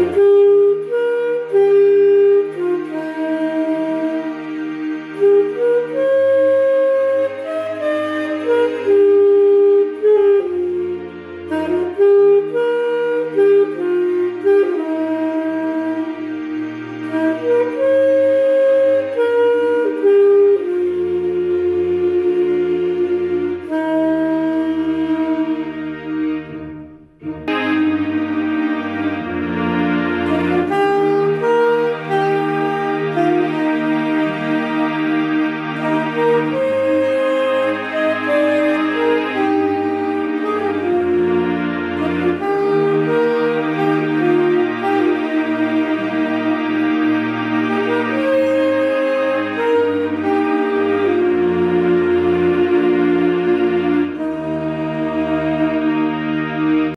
you.